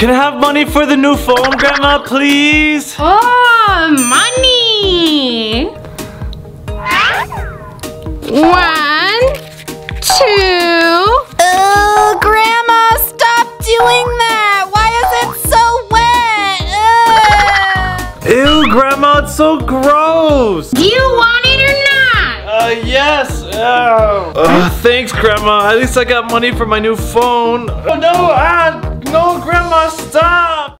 Can I have money for the new phone, Grandma, please? Oh, money. One, two. Ugh, Grandma, stop doing that. Why is it so wet? Ugh. Ew, Grandma, it's so gross. Do you want it or not? Uh, yes. Oh. Uh, thanks, Grandma. At least I got money for my new phone. Oh, no, ah, no, Grandma, stop.